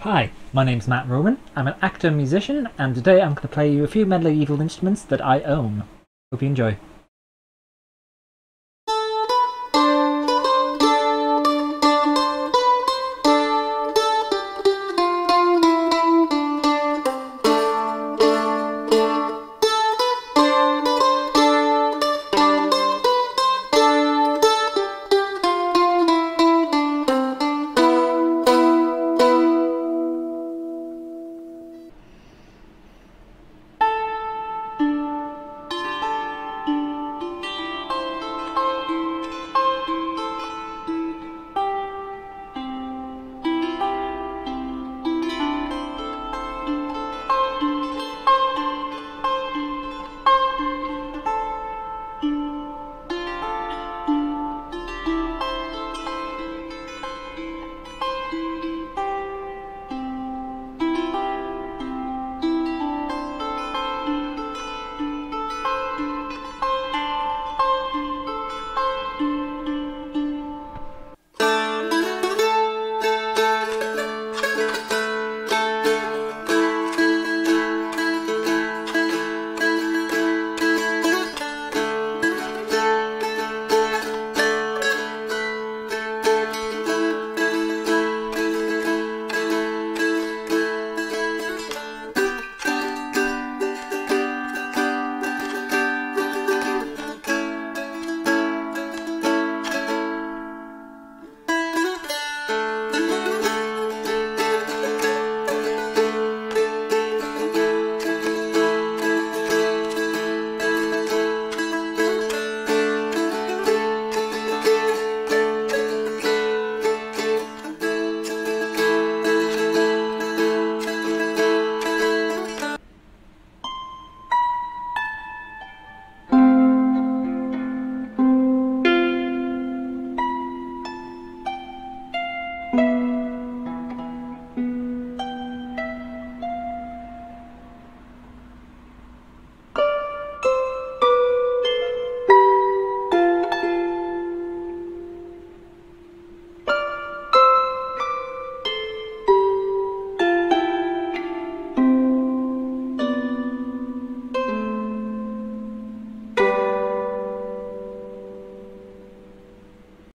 Hi, my name's Matt Rohman. I'm an actor and musician, and today I'm going to play you a few medieval instruments that I own. Hope you enjoy.